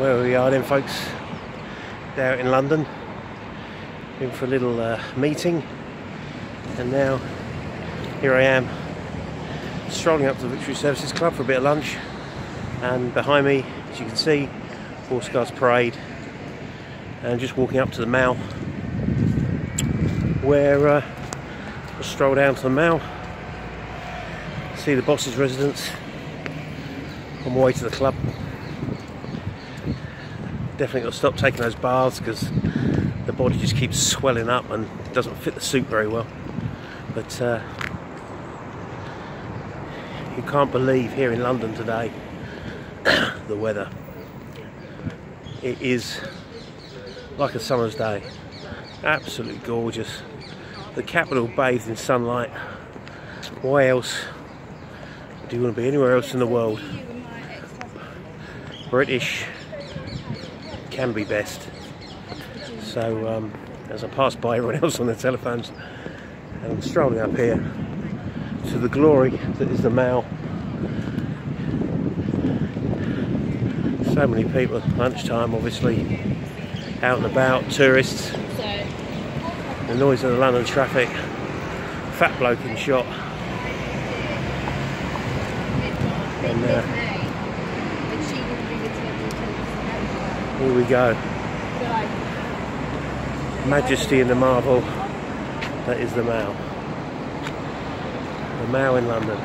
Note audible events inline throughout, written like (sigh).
where we are then folks there in London. Been for a little uh, meeting. And now here I am strolling up to the Victory Services Club for a bit of lunch. And behind me as you can see Horse Guards Parade. And just walking up to the Mall where uh, I'll stroll down to the Mall see the boss's residence on my way to the club definitely got to stop taking those baths because the body just keeps swelling up and doesn't fit the suit very well. But uh, you can't believe here in London today (coughs) the weather. It is like a summer's day. Absolutely gorgeous. The capital bathed in sunlight. Why else do you want to be anywhere else in the world? British can be best. So um, as I pass by everyone (laughs) else on their telephones, and I'm strolling up here to the glory that is the Mall. So many people lunchtime, obviously, out and about, tourists. The noise of the London traffic, fat bloke in shot. And uh, here we go. Majesty in the marvel that is the Mall. The Mall in London.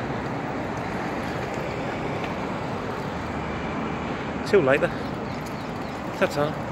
Till later. Ta-ta.